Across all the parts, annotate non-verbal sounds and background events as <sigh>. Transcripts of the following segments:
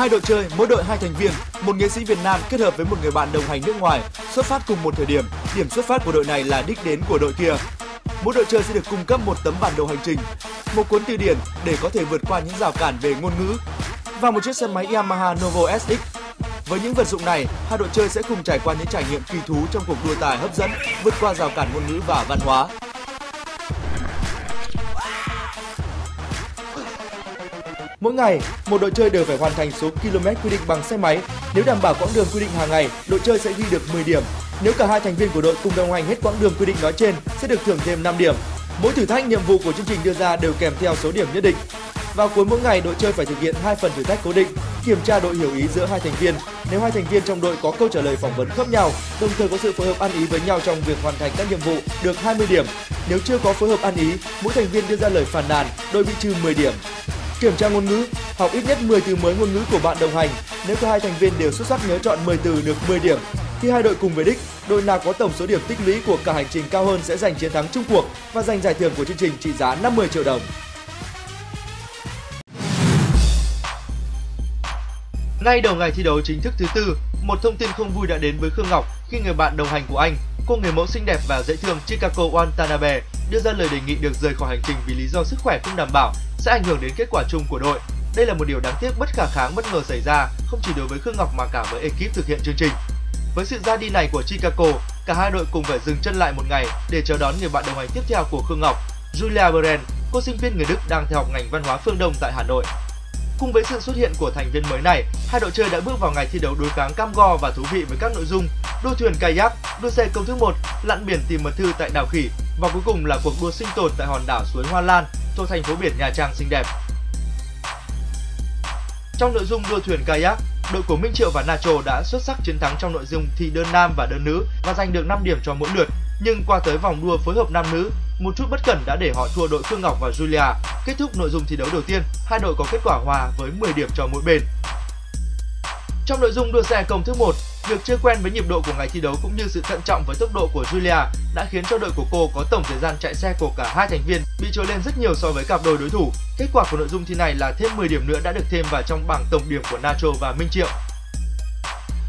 Hai đội chơi, mỗi đội hai thành viên, một nghệ sĩ Việt Nam kết hợp với một người bạn đồng hành nước ngoài, xuất phát cùng một thời điểm. Điểm xuất phát của đội này là đích đến của đội kia. Mỗi đội chơi sẽ được cung cấp một tấm bản đồ hành trình, một cuốn từ điển để có thể vượt qua những rào cản về ngôn ngữ và một chiếc xe máy Yamaha Novo SX. Với những vật dụng này, hai đội chơi sẽ cùng trải qua những trải nghiệm kỳ thú trong cuộc đua tài hấp dẫn, vượt qua rào cản ngôn ngữ và văn hóa. Mỗi ngày, một đội chơi đều phải hoàn thành số km quy định bằng xe máy. Nếu đảm bảo quãng đường quy định hàng ngày, đội chơi sẽ ghi được 10 điểm. Nếu cả hai thành viên của đội cùng đồng hành hết quãng đường quy định nói trên sẽ được thưởng thêm 5 điểm. Mỗi thử thách nhiệm vụ của chương trình đưa ra đều kèm theo số điểm nhất định. Vào cuối mỗi ngày, đội chơi phải thực hiện hai phần thử thách cố định, kiểm tra đội hiểu ý giữa hai thành viên. Nếu hai thành viên trong đội có câu trả lời phỏng vấn khớp nhau, đồng thời có sự phối hợp ăn ý với nhau trong việc hoàn thành các nhiệm vụ, được 20 điểm. Nếu chưa có phối hợp ăn ý, mỗi thành viên đưa ra lời phàn nàn, đội bị trừ 10 điểm. Kiểm tra ngôn ngữ, học ít nhất 10 từ mới ngôn ngữ của bạn đồng hành. Nếu cả hai thành viên đều xuất sắc nhớ chọn 10 từ được 10 điểm. Khi hai đội cùng về đích, đội nào có tổng số điểm tích lũy của cả hành trình cao hơn sẽ giành chiến thắng chung cuộc và giành giải thưởng của chương trình trị giá 50 triệu đồng. Ngay đầu ngày thi đấu chính thức thứ tư, một thông tin không vui đã đến với Khương Ngọc khi người bạn đồng hành của anh, cô người mẫu xinh đẹp và dễ thương Chicago Watanabe đưa ra lời đề nghị được rời khỏi hành trình vì lý do sức khỏe không đảm bảo sẽ ảnh hưởng đến kết quả chung của đội. Đây là một điều đáng tiếc bất khả kháng bất ngờ xảy ra không chỉ đối với Khương Ngọc mà cả với ekip thực hiện chương trình. Với sự ra đi này của Chicago, cả hai đội cùng phải dừng chân lại một ngày để chờ đón người bạn đồng hành tiếp theo của Khương Ngọc, Julia Beren, cô sinh viên người Đức đang theo học ngành văn hóa phương Đông tại Hà Nội. Cùng với sự xuất hiện của thành viên mới này, hai đội chơi đã bước vào ngày thi đấu đối kháng cam go và thú vị với các nội dung đua thuyền kayak, đua xe công thức 1, lặn biển tìm mật thư tại đảo Khỉ và cuối cùng là cuộc đua sinh tồn tại hòn đảo suối Hoa Lan thuộc thành phố biển Nha Trang xinh đẹp. Trong nội dung đua thuyền kayak, đội của Minh Triệu và Nacho đã xuất sắc chiến thắng trong nội dung thi đơn nam và đơn nữ và giành được 5 điểm cho mỗi lượt. Nhưng qua tới vòng đua phối hợp nam nữ, một chút bất cẩn đã để họ thua đội Phương Ngọc và Julia. Kết thúc nội dung thi đấu đầu tiên, hai đội có kết quả hòa với 10 điểm cho mỗi bên. Trong nội dung đua xe công thức 1, việc chưa quen với nhịp độ của ngày thi đấu cũng như sự thận trọng với tốc độ của Julia đã khiến cho đội của cô có tổng thời gian chạy xe của cả hai thành viên bị trội lên rất nhiều so với cặp đôi đối thủ. Kết quả của nội dung thi này là thêm 10 điểm nữa đã được thêm vào trong bảng tổng điểm của Nacho và Minh Triệu.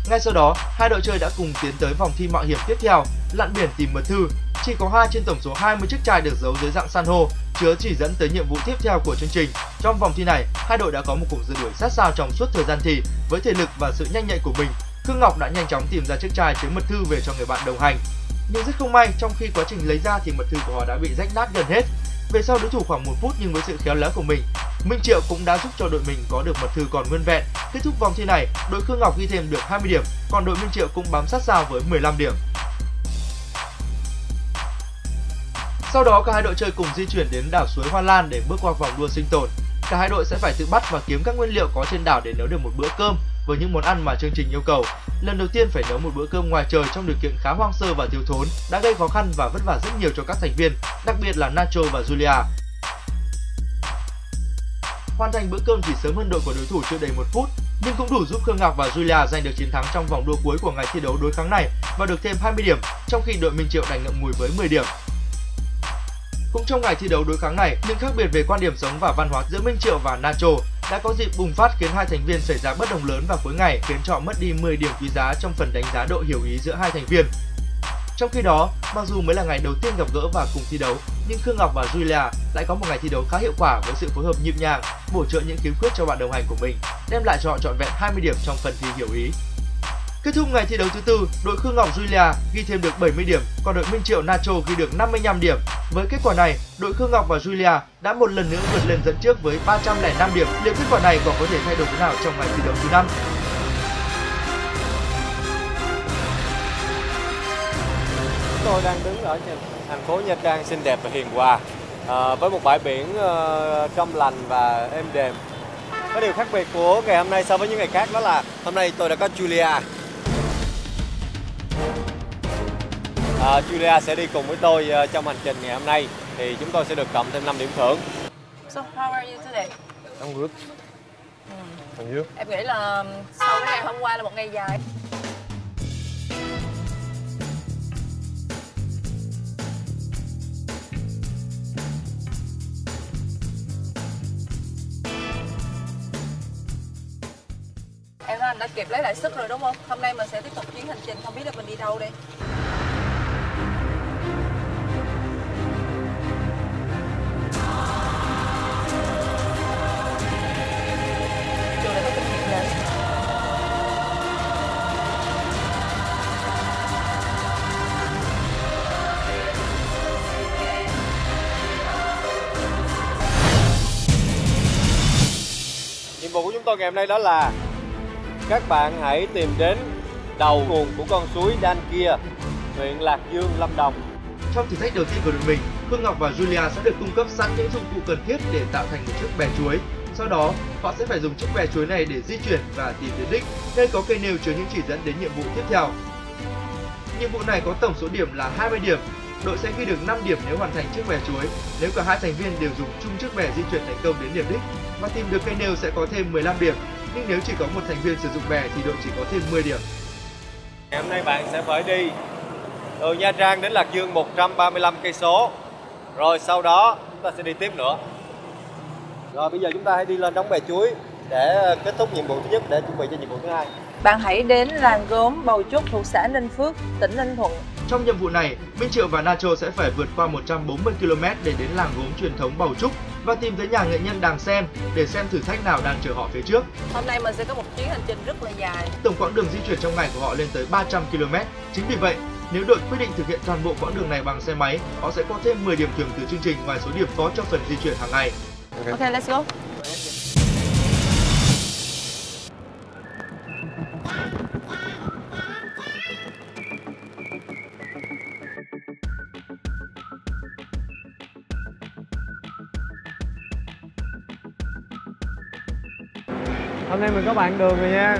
Ngay sau đó, hai đội chơi đã cùng tiến tới vòng thi mạo hiểm tiếp theo, lặn biển tìm mật thư. Chỉ có hai trên tổng số 20 chiếc chai được giấu dưới dạng san hô, chứa chỉ dẫn tới nhiệm vụ tiếp theo của chương trình. Trong vòng thi này, hai đội đã có một cuộc rượt đuổi sát sao trong suốt thời gian thi với thể lực và sự nhanh nhạy của mình. Khương Ngọc đã nhanh chóng tìm ra chiếc chai chứa mật thư về cho người bạn đồng hành. Nhưng rất không may, trong khi quá trình lấy ra thì mật thư của họ đã bị rách nát gần hết. Về sau đối thủ khoảng một phút nhưng với sự khéo léo của mình, Minh Triệu cũng đã giúp cho đội mình có được mật thư còn nguyên vẹn. Kết thúc vòng thi này, đội Khương Ngọc ghi thêm được 20 điểm, còn đội Minh Triệu cũng bám sát sao với 15 điểm. Sau đó cả hai đội chơi cùng di chuyển đến đảo suối Hoa Lan để bước qua vòng đua sinh tồn. Cả hai đội sẽ phải tự bắt và kiếm các nguyên liệu có trên đảo để nấu được một bữa cơm với những món ăn mà chương trình yêu cầu. Lần đầu tiên phải nấu một bữa cơm ngoài trời trong điều kiện khá hoang sơ và thiếu thốn đã gây khó khăn và vất vả rất nhiều cho các thành viên, đặc biệt là Nacho và Julia. Hoàn thành bữa cơm chỉ sớm hơn đội của đối thủ chưa đầy một phút, nhưng cũng đủ giúp Khương Ngọc và Julia giành được chiến thắng trong vòng đua cuối của ngày thi đấu đối kháng này và được thêm 20 điểm, trong khi đội Minh Triệu đành ngậm ngùi với 10 điểm. Cũng trong ngày thi đấu đối kháng này, những khác biệt về quan điểm sống và văn hóa giữa Minh Triệu và Nacho đã có dịp bùng phát khiến hai thành viên xảy ra bất đồng lớn vào cuối ngày, khiến họ mất đi 10 điểm quý giá trong phần đánh giá độ hiểu ý giữa hai thành viên. Trong khi đó, mặc dù mới là ngày đầu tiên gặp gỡ và cùng thi đấu, nhưng Khương Ngọc và Julia lại có một ngày thi đấu khá hiệu quả với sự phối hợp nhịp nhàng, bổ trợ những khiếm khuyết cho bạn đồng hành của mình, đem lại cho họ trọn vẹn 20 điểm trong phần thi hiểu ý. Kết thúc ngày thi đấu thứ tư, đội Khương Ngọc Julia ghi thêm được 70 điểm, còn đội Minh Triệu Nacho ghi được 55 điểm. Với kết quả này, đội Khương Ngọc và Julia đã một lần nữa vượt lên dẫn trước với 305 điểm. Liệu kết quả này còn có thể thay đổi thế nào trong ngày thi đấu thứ năm? tôi đang đứng ở thành phố Nha Trang xinh đẹp và hiền hòa à, với một bãi biển uh, trong lành và êm đềm. Có điều khác biệt của ngày hôm nay so với những ngày khác đó là hôm nay tôi đã có Julia. À, Julia sẽ đi cùng với tôi uh, trong hành trình ngày hôm nay thì chúng tôi sẽ được cộng thêm 5 điểm thưởng. So how are you today? I'm good. And you? Em nghĩ là sau cái ngày hôm qua là một ngày dài. Em anh đã kịp lấy lại sức rồi đúng không? Hôm nay mình sẽ tiếp tục chuyến hành trình, không biết là mình đi đâu đây. Tôi ngày hôm nay đó là các bạn hãy tìm đến đầu nguồn của con suối Đan Kia, huyện Lạc Dương, Lâm Đồng. Trong thử thách đầu tiên của đội mình, Phương Ngọc và Julia sẽ được cung cấp sẵn những dụng cụ cần thiết để tạo thành một chiếc bè chuối. Sau đó, họ sẽ phải dùng chiếc bè chuối này để di chuyển và tìm đến đích, nơi có cây nêu chứa những chỉ dẫn đến nhiệm vụ tiếp theo. Nhiệm vụ này có tổng số điểm là 20 điểm. Đội sẽ ghi được 5 điểm nếu hoàn thành chiếc bè chuối. Nếu cả hai thành viên đều dùng chung chiếc bè di chuyển thành công đến điểm đích và tìm được cây nêu sẽ có thêm 15 điểm. Nhưng nếu chỉ có một thành viên sử dụng bè thì đội chỉ có thêm 10 điểm. Ngày hôm nay bạn sẽ phải đi từ Nha Trang đến Lạc Dương 135 cây số. Rồi sau đó chúng ta sẽ đi tiếp nữa. Rồi bây giờ chúng ta hãy đi lên đóng bè chuối để kết thúc nhiệm vụ thứ nhất để chuẩn bị cho nhiệm vụ thứ hai. Bạn hãy đến làng gốm Bầu Trúc thuộc xã Ninh Phước, tỉnh Ninh Thuận. Trong nhiệm vụ này, Minh Triệu và Nacho sẽ phải vượt qua 140 km để đến làng gốm truyền thống Bầu Trúc và tìm thấy nhà nghệ nhân Đàng Xem để xem thử thách nào đang chờ họ phía trước. Hôm nay mình sẽ có một chuyến hành trình rất là dài. Tổng quãng đường di chuyển trong ngày của họ lên tới 300 km. Chính vì vậy, nếu đội quyết định thực hiện toàn bộ quãng đường này bằng xe máy, họ sẽ có thêm 10 điểm thưởng từ chương trình ngoài số điểm có cho phần di chuyển hàng ngày. Ok, let's go. Hôm nay mình có bạn đường rồi nha.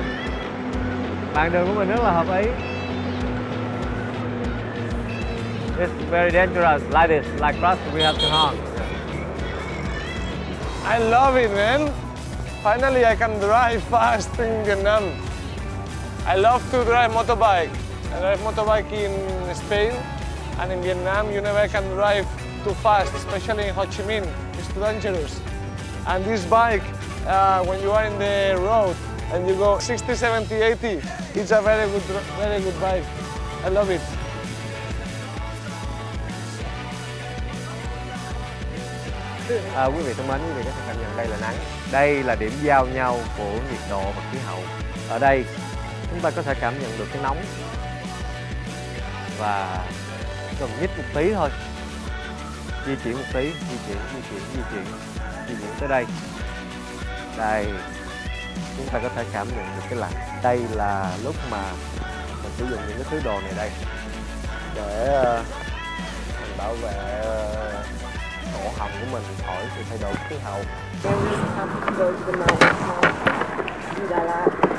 Bạn đường của mình rất là hợp ý. It's very dangerous like this, like us we have to honk. I love it, man. Finally, I can drive fast in Vietnam. I love to drive motorbike. I drive motorbike in Spain and in Vietnam. You never can drive too fast, especially in Ho Chi Minh. It's too dangerous. And this bike, uh, when you are in the road and you go 60, 70, 80, it's a very good, very good bike. I love it. À, quý vị thân mến, quý vị có thể cảm nhận đây là nắng. Đây là điểm giao nhau của nhiệt độ và khí hậu. Ở đây chúng ta có thể cảm nhận được cái nóng và cần nhích một tí thôi. Di chuyển một tí, di chuyển, di chuyển, di chuyển, di chuyển tới đây. Đây, chúng ta có thể cảm nhận được cái lạnh. Đây là lúc mà mình sử dụng những cái thứ đồ này đây để mình bảo vệ cổ họng của mình khỏi sự thay đổi khí hậu.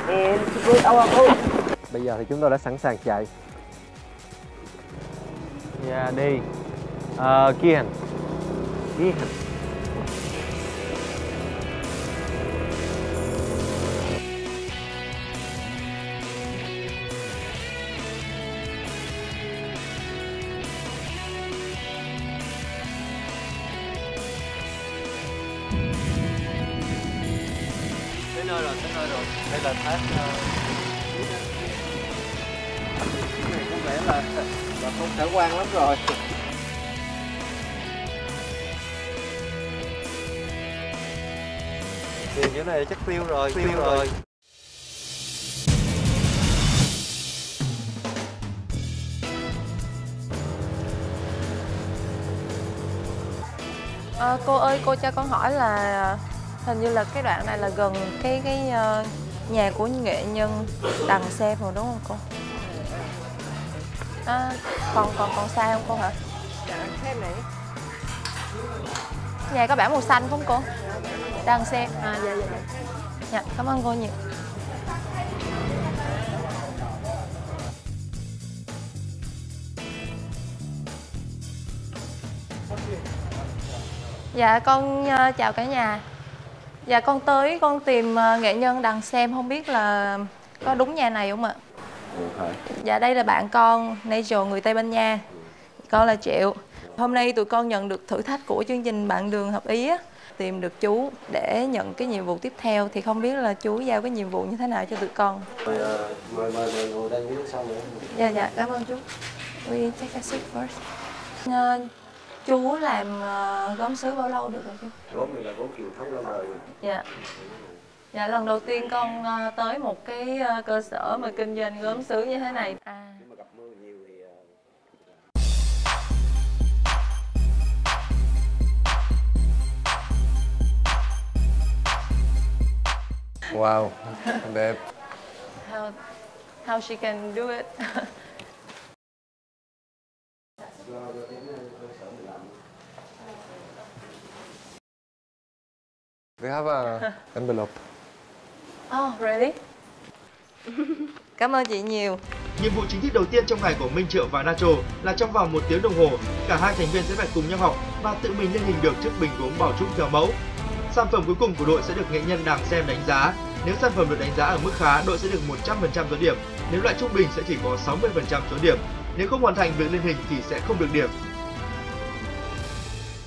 And to our boat. Bây giờ thì chúng tôi đã sẵn sàng chạy. Yeah, đi. Ờ, Kian. Kian. Nơi rồi, tới nơi rồi. Đây là thác ờ, cái này có vẻ là <laughs> là không khả quan lắm rồi. Tiền chỗ này chắc tiêu rồi tiêu, rồi. Ờ, cô ơi, cô cho con hỏi là hình như là cái đoạn này là gần cái cái ờ, nhà của nghệ nhân Đằng Xem rồi đúng không cô? À, còn còn còn xa không cô hả? Này. Nhà có bảng màu xanh không cô? Đằng Xem. À dạ dạ. dạ. Dạ, cảm ơn cô nhiều. Dạ con ờ, chào cả nhà. Dạ con tới con tìm ờ, nghệ nhân đằng xem không biết là có đúng nhà này không ạ? Dạ đây là bạn con Nigel người Tây Ban Nha. Con là Triệu. Hôm nay tụi con nhận được thử thách của chương trình Bạn đường hợp ý á tìm được chú để nhận cái nhiệm vụ tiếp theo thì không biết là chú giao cái nhiệm vụ như thế nào cho tụi con mời mời mời ngồi đây sau nữa dạ dạ cảm ơn chú we take a seat first uh, chú làm uh, gốm sứ bao lâu được rồi chú? Gốm này là gốm truyền thống lâu đời. Dạ. Dạ lần đầu tiên con uh, tới một cái uh, cơ sở mà kinh doanh gốm sứ như thế này. À. Nhưng mà gặp mưa nhiều thì Wow, đẹp. how how she can do it <laughs> have a envelope. oh really <laughs> cảm ơn chị nhiều Nhiệm vụ chính thức đầu tiên trong ngày của Minh Triệu và Nacho là trong vòng một tiếng đồng hồ, cả hai thành viên sẽ phải cùng nhau học và tự mình lên hình được chiếc bình gốm bảo trúc theo mẫu. Sản phẩm cuối cùng của đội sẽ được nghệ nhân đàng xem đánh giá. Nếu sản phẩm được đánh giá ở mức khá, đội sẽ được 100% số điểm. Nếu loại trung bình sẽ chỉ có 60% số điểm. Nếu không hoàn thành việc lên hình thì sẽ không được điểm.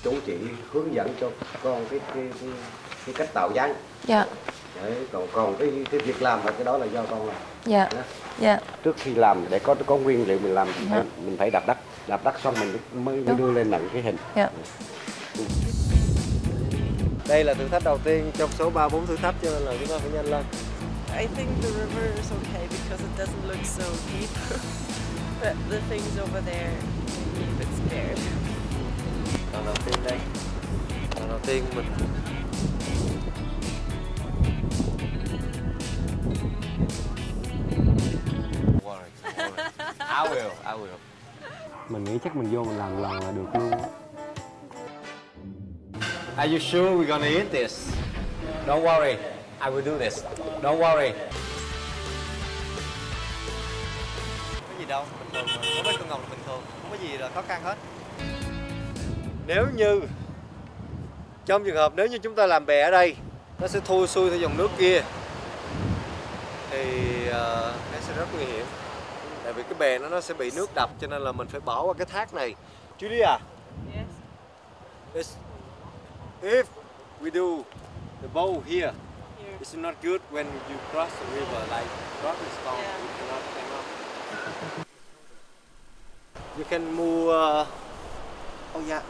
chú chị hướng dẫn cho con cái cái cái, cái cách tạo dáng dạ Đấy, còn còn cái cái việc làm là cái đó là do con làm dạ Đó. dạ trước khi làm để có có nguyên liệu mình làm thì phải, Dạ. mình phải đạp đất đạp đất xong mình mới, mới đưa lên nặng cái hình dạ Đây là thử thách đầu tiên trong số 3 4 thử thách cho nên là chúng ta phải nhanh lên. I think the river is okay because it doesn't look so deep. <laughs> but the things over there make me a bit scared. Lần đầu tiên đây. Lần đầu tiên mình I will, I will. mình nghĩ chắc mình vô mình làm lần là được luôn Are you sure we're gonna eat this? Don't worry, I will do this. Don't worry. có gì đâu, bình thường mà. Đối với con ngọc là bình thường, không có gì là khó khăn hết. Nếu như trong trường hợp nếu như chúng ta làm bè ở đây nó sẽ thui xuôi theo dòng nước kia thì ờ, nó sẽ rất nguy hiểm tại vì cái bè nó nó sẽ bị nước đập cho nên là mình phải bỏ qua cái thác này Julia Yes. It's, if we do the bow here, Here. it's not good when you cross the river, like cross the storm, Yeah. you cannot climb up. You can move. Uh, oh yeah.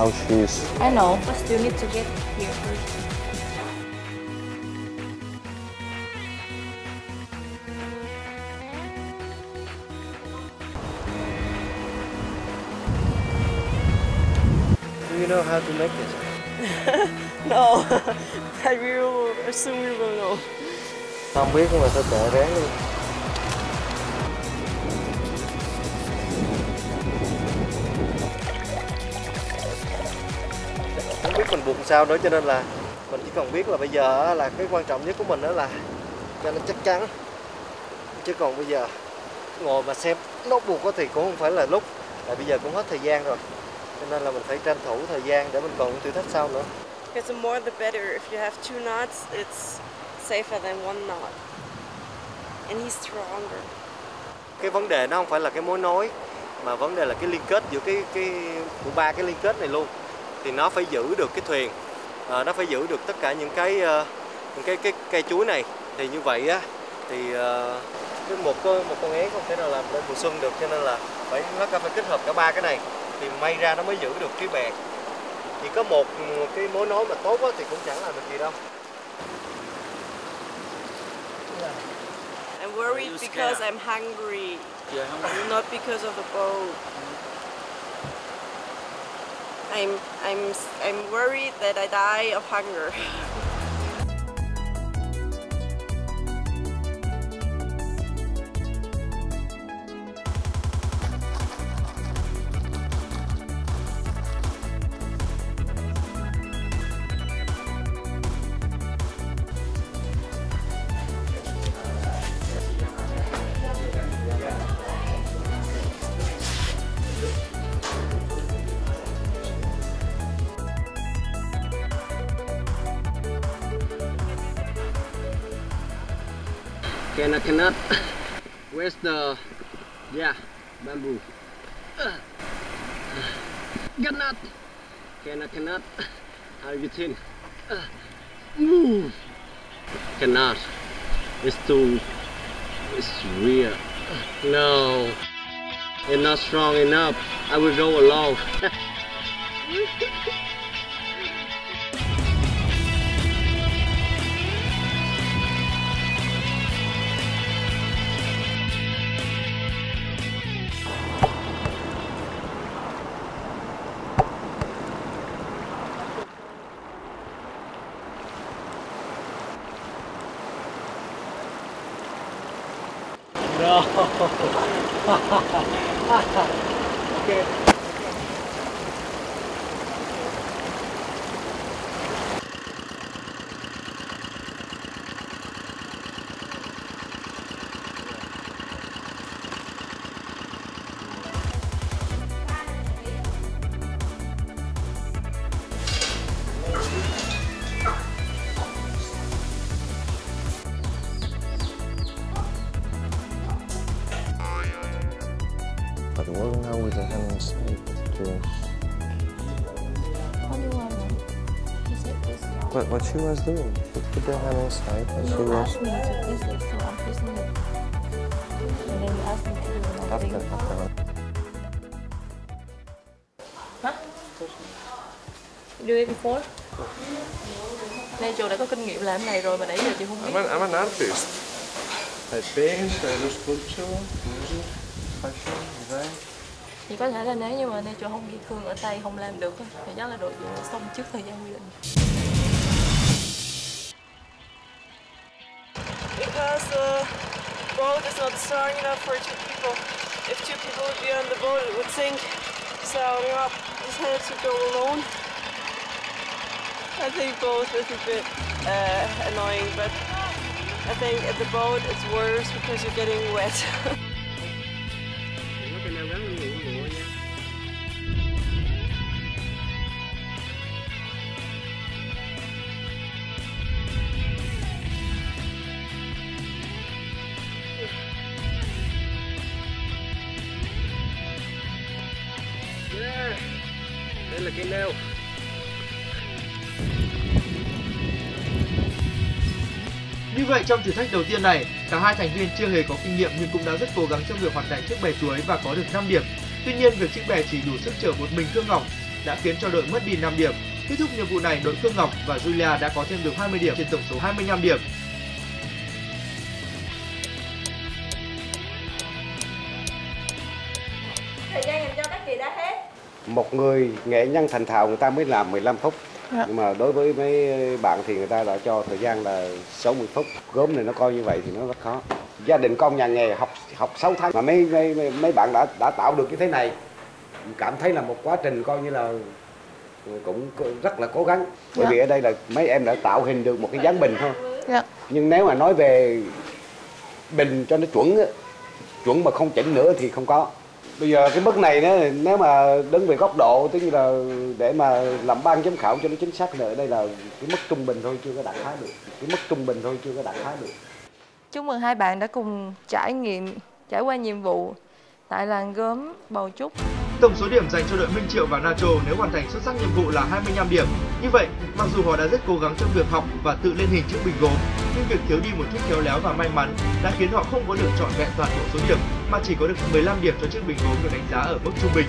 Technique of how she's I know But still need to get here first. Do you know how to make this? <laughs> No, <laughs> but we will, soon we will know. Không biết nhưng mà thôi kệ ráng đi. Mình buộc sao nữa cho nên là mình chỉ cần biết là bây giờ là cái quan trọng nhất của mình đó là cho nó chắc chắn chứ còn bây giờ ngồi mà xem nó buộc thì cũng không phải là lúc tại bây giờ cũng hết thời gian rồi cho nên là mình phải tranh thủ thời gian để mình còn thử thách sau nữa Because the more the better. If you have two knots, it's safer than one knot. And he's stronger. cái vấn đề nó không phải là cái mối nối mà vấn đề là cái liên kết giữa cái cái của ba cái liên kết này luôn thì nó phải giữ được cái thuyền. Ờ, nó phải giữ được tất cả những cái ờ, những cái cái cây chuối này. Thì như vậy á thì ờ, cái một con một con én không thể nào làm lên mùa xuân được cho nên là phải nó phải kết hợp cả ba cái này thì may ra nó mới giữ được cái bè. Chỉ có một cái mối nối mà tốt á, thì cũng chẳng làm được gì đâu. I'm worried because I'm hungry. Not because of the boat. I'm I'm I'm worried that I die of hunger. <laughs> Cannot. Where's the yeah bamboo? Cannot. Can I cannot. How you think? Move. Cannot. It's too. It's real. No. It's not strong enough. I will go along. <laughs> <laughs> What she was doing? She put the hand inside and she was asked me to kiss it, so I'm kissing it. And then you asked me to do another after thing. after Hả? You do it before? Nay trường đã có kinh nghiệm làm cái này rồi mà nãy giờ chị không biết. I'm an, I'm an artist. I paint, I do sculpture, music, fashion, design. Thì có thể là nếu như mà nay trường không bị thương ở tay không làm được thì chắc là đội xong trước thời gian quy định. Boat is not strong enough for two people. If two people would be on the boat, it would sink. So we decided to go alone. I think both is a bit uh, annoying, but I think at the boat it's worse because you're getting wet. <laughs> trong thử thách đầu tiên này, cả hai thành viên chưa hề có kinh nghiệm nhưng cũng đã rất cố gắng trong việc hoàn thành chiếc bè chuối và có được 5 điểm. Tuy nhiên, việc chiếc bè chỉ đủ sức chở một mình Khương Ngọc đã khiến cho đội mất đi 5 điểm. Kết thúc nhiệm vụ này, đội Khương Ngọc và Julia đã có thêm được 20 điểm trên tổng số 25 điểm. Thời gian dành cho các chị đã hết. Một người nghệ nhân thành thạo người ta mới làm 15 phút. Dạ. Nhưng mà đối với mấy bạn thì người ta đã cho thời gian là 60 phút. Gốm này nó coi như vậy thì nó rất khó. Gia đình con nhà nghề học học 6 tháng mà mấy mấy mấy, bạn đã đã tạo được như thế này cảm thấy là một quá trình coi như là cũng rất là cố gắng bởi Dạ. vì ở đây là mấy em đã tạo hình được một cái dáng bình thôi Dạ. nhưng nếu mà nói về bình cho nó chuẩn chuẩn mà không chỉnh nữa thì không có bây giờ cái mức này nữa nếu mà đứng về góc độ tức là để mà làm ban giám khảo cho nó chính xác ở đây là cái mức trung bình thôi chưa có đạt khá được cái mức trung bình thôi chưa có đạt khá được Chúc mừng hai bạn đã cùng trải nghiệm, trải qua nhiệm vụ tại làng gốm Bầu Trúc. Tổng số điểm dành cho đội Minh Triệu và Nacho nếu hoàn thành xuất sắc nhiệm vụ là 25 điểm. Như vậy, mặc dù họ đã rất cố gắng trong việc học và tự lên hình chiếc bình gốm, nhưng việc thiếu đi một chút khéo léo và may mắn đã khiến họ không có được trọn vẹn toàn bộ số điểm, mà chỉ có được 15 điểm cho chiếc bình gốm được đánh giá ở mức trung bình.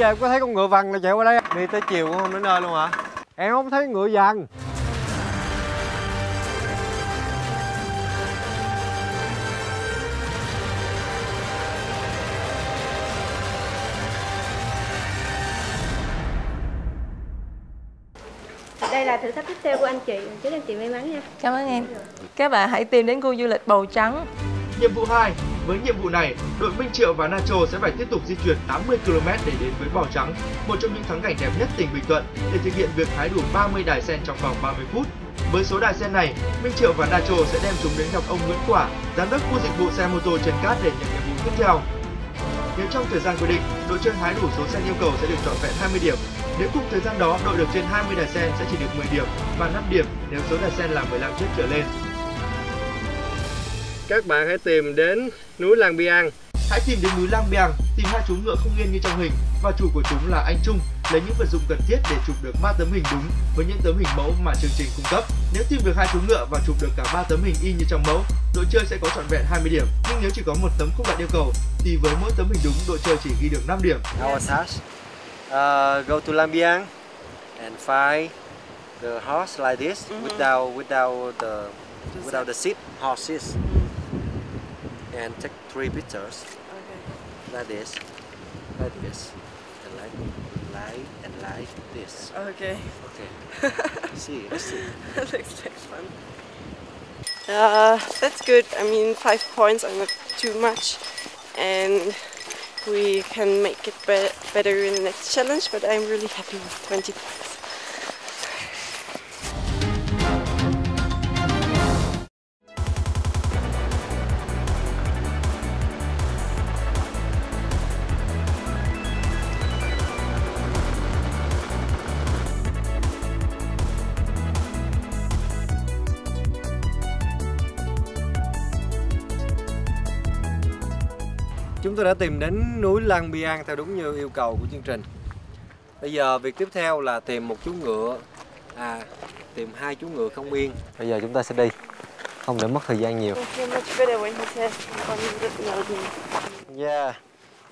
Giờ em có thấy con ngựa vằn nào chạy qua đây Đi tới chiều cũng không đến nơi luôn hả Em không thấy ngựa vằn Đây là thử thách tiếp theo của anh chị. Chúc anh chị may mắn nha. Cảm ơn em. Các bạn hãy tìm đến khu du lịch Bầu Trắng. Nhiệm vụ 2, với nhiệm vụ này, đội Minh Triệu và Nacho sẽ phải tiếp tục di chuyển 80 km để đến với Bò Trắng, một trong những thắng cảnh đẹp nhất tỉnh Bình Thuận, để thực hiện việc hái đủ 30 đài sen trong vòng 30 phút. Với số đài sen này, Minh Triệu và Nacho sẽ đem chúng đến gặp ông Nguyễn Quả, giám đốc khu dịch vụ xe mô tô Trần cát để nhận nhiệm vụ tiếp theo. Nếu trong thời gian quy định, đội chơi hái đủ số sen yêu cầu sẽ được trọn vẹn 20 điểm. Nếu cùng thời gian đó đội được trên 20 đài sen sẽ chỉ được 10 điểm và 5 điểm nếu số đài sen là 15 chiếc trở lên. Các bạn hãy tìm đến núi Lang Biang Hãy tìm đến núi Lang Biang, tìm hai chú ngựa không yên như trong hình và chủ của chúng là anh Trung, lấy những vật dụng cần thiết để chụp được ba tấm hình đúng với những tấm hình mẫu mà chương trình cung cấp. Nếu tìm được hai chú ngựa và chụp được cả ba tấm hình y như trong mẫu, đội chơi sẽ có trọn vẹn 20 điểm. Nhưng nếu chỉ có một tấm khúc đạt yêu cầu thì với mỗi tấm hình đúng đội chơi chỉ ghi được 5 điểm. Our task uh, go to Lang Biang and find the horse like this Mhm. without without the without the seat horses and take three pictures Okay. like this like this and like like and like this Okay. okay <laughs> see let's see that looks like fun. Uh, that's good. I mean, five points are not too much, and we can make it be- better in the next challenge. But I'm really happy with 20 points. Tôi đã tìm đến núi Lang Biang theo đúng như yêu cầu của chương trình. Bây giờ việc tiếp theo là tìm một chú ngựa, à tìm hai chú ngựa không yên. Bây giờ chúng ta sẽ đi, không để mất thời gian nhiều. Yeah,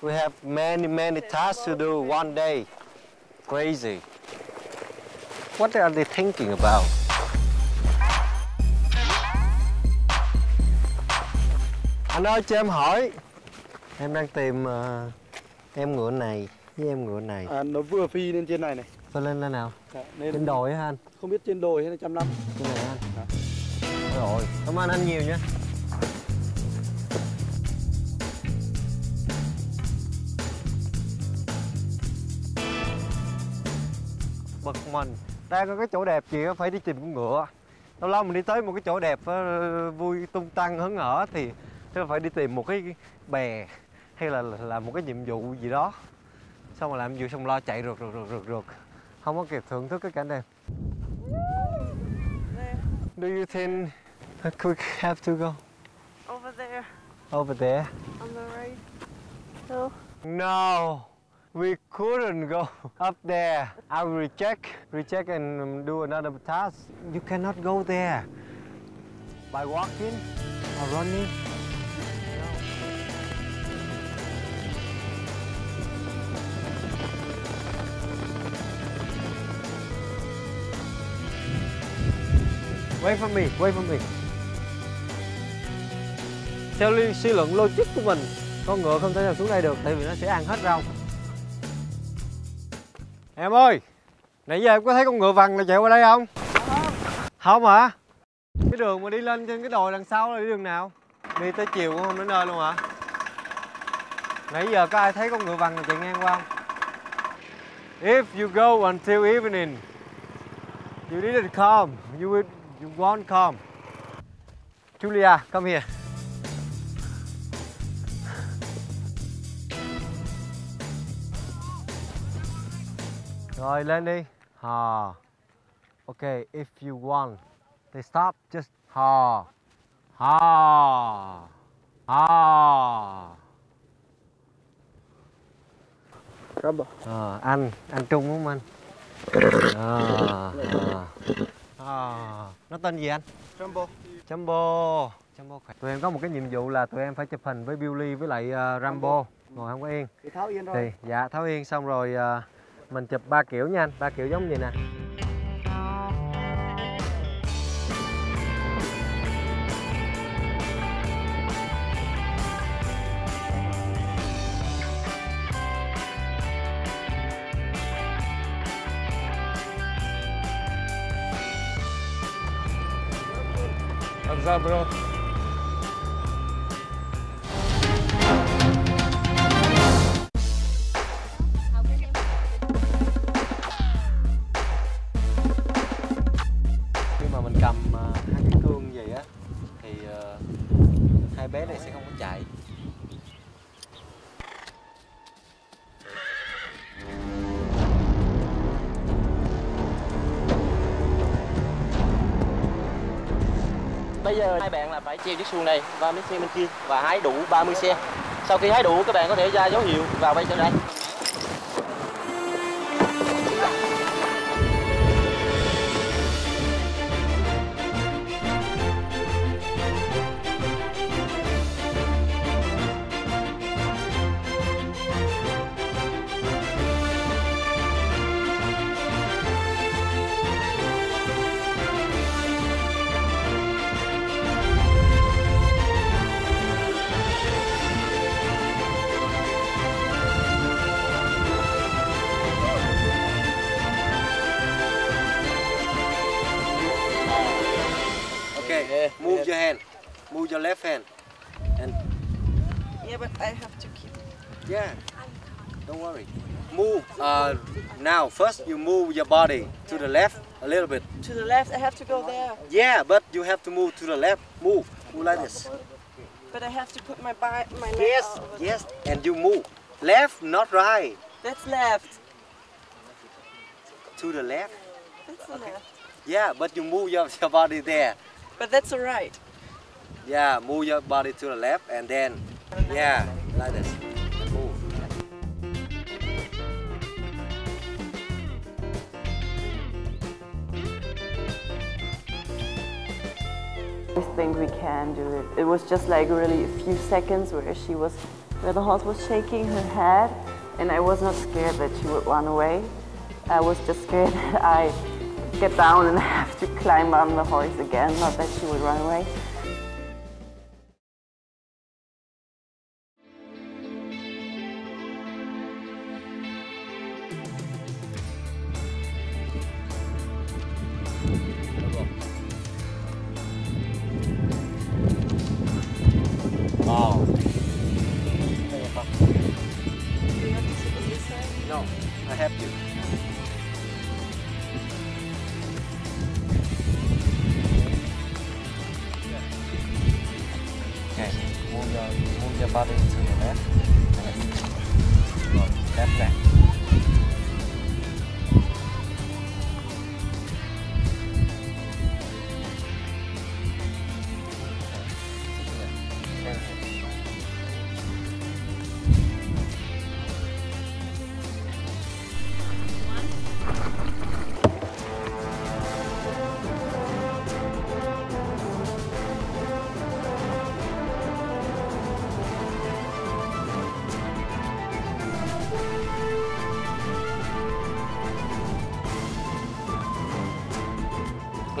we have many many tasks to do one day. Crazy. What are they thinking about? Anh ơi cho em hỏi Em đang tìm ờ, em ngựa này với em ngựa này À, nó vừa phi lên trên này này. Phải lên lên nào? Dạ, nên Trên đồi hả anh? Không biết trên đồi hay là trăm năm. Trên này anh? Rồi, cảm ơn anh nhiều nha Bực mình Đang có cái chỗ đẹp gì phải đi tìm con ngựa Lâu lâu mình đi tới một cái chỗ đẹp ờ, vui tung tăng hớn hở thì Tức là phải đi tìm một cái bè hay là làm một cái nhiệm vụ gì đó xong rồi làm vụ xong lo chạy rượt rượt rượt rượt rượt không có kịp thưởng thức cái cảnh đẹp Do you think that we have to go Over there, over there? on the right. No. No, we couldn't go <laughs> up there. I will recheck, recheck and do another task. You cannot go there by walking or running. Wait for me, wait for me. Theo li- suy luận logic của mình, con ngựa không thể nào xuống đây được tại vì nó sẽ ăn hết rau. Em ơi, nãy giờ em có thấy con ngựa vằn nào chạy qua đây không? Không hả? Cái đường mà đi lên trên cái đồi đằng sau là đi đường nào? Đi tới chiều cũng không đến nơi luôn hả? Nãy giờ có ai thấy con ngựa vằn nào chạy ngang qua không? If you go until evening, you didn't come. You will, you won't come. Julia, come here. Rồi lên đi. Hò. Okay, if you want, they stop. Just hò. Hò. Hò. Rubber. Ờ, anh, anh Trung đúng không anh? Ờ, ờ. Ờ. Nó tên gì anh? Jumbo. Jumbo. Jumbo khỏe. Tụi em có một cái nhiệm vụ là tụi em phải chụp hình với Billy với lại ờ, Rambo. ngồi không có yên Thì tháo yên rồi. thì dạ tháo yên xong rồi à, mình chụp ba kiểu nha anh ba kiểu giống gì nè 啊不用 treo chiếc xuồng này vào mấy xe bên kia và hái đủ 30 xe. Sau khi hái đủ, các bạn có thể ra dấu hiệu vào bay trở đây. Yeah, don't worry. Move. Uh, now, first you move your body to the left a little bit. To the left, I have to go there. Yeah, but you have to move to the left. Move. Move like this. But I have to put my bi- my leg Yes, over yes. And you move. Left, not right. That's left. To the left. That's the left. Yeah, but you move your, your body there. But that's all right. Yeah, move your body to the left and then, yeah, like this. Move. I think we can do it. It was just like really a few seconds where she was, where the horse was shaking her head, and I was not scared that she would run away. I was just scared <laughs> that I get down and <laughs> have to climb on the horse again, not that she would run away. I have you. Okay, move your, move your body to the left. Good. Left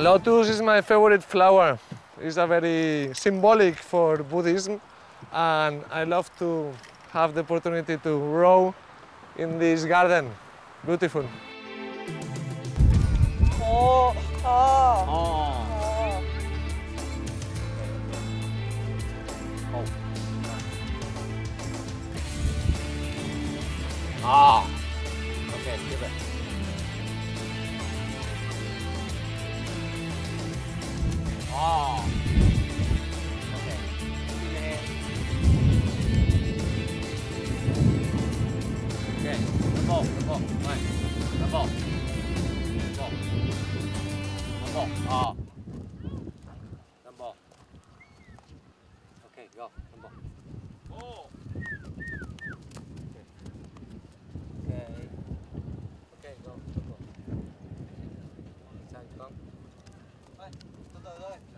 Lotus is my favorite flower. It's a very symbolic for Buddhism, and I love to have the opportunity to grow in this garden. Beautiful. Oh, oh, Oh. oh. Ah. Okay, give it. Oh. Okay. Okay. Come on, come on. Right. Come on. Come on. Come on. Ah. Come. Okay, go. Come. Oh. Okay. Okay, go. Come. Sang con. Ơi, từ từ thôi.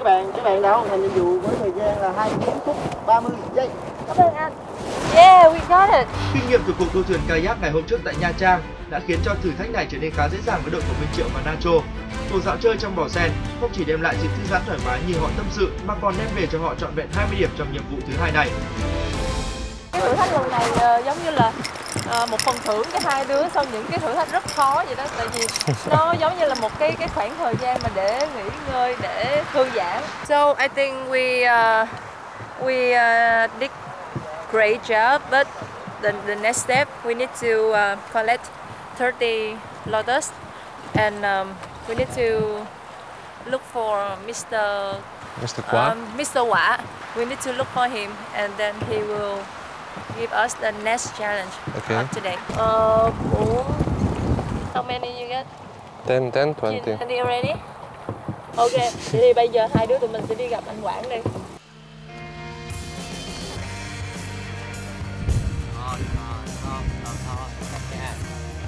Các bạn các bạn đã hoàn thành nhiệm vụ với thời gian là 29 phút 30 giây. Cảm ơn anh. Yeah we got it. Kinh nghiệm từ cuộc đua thuyền kayak ngày hôm trước tại Nha Trang đã khiến cho thử thách này trở nên khá dễ dàng với đội của Minh Triệu và Nacho. Cuộc dạo chơi trong bò sen không chỉ đem lại sự thư giãn thoải mái như họ tâm sự mà còn đem về cho họ trọn vẹn 20 điểm trong nhiệm vụ thứ hai này. Cái thử thách lần này uh, giống như là uh, một phần thưởng cho hai đứa sau những cái thử thách rất khó vậy đó tại vì <laughs> nó giống như là một cái cái khoảng thời gian mà để nghỉ ngơi để thư giãn so I think we uh, we uh, did great job but the, the next step we need to uh, collect 30 lotus and um, we need to look for Mr. Mr. Quả. Um, Mr. Quả. We need to look for him and then he will give us the next challenge Okay. of today. Uh, four. How many you get? 10, 10, 20. Are you ready? Ok, vậy thì bây giờ hai đứa tụi mình sẽ đi gặp anh Quảng đi.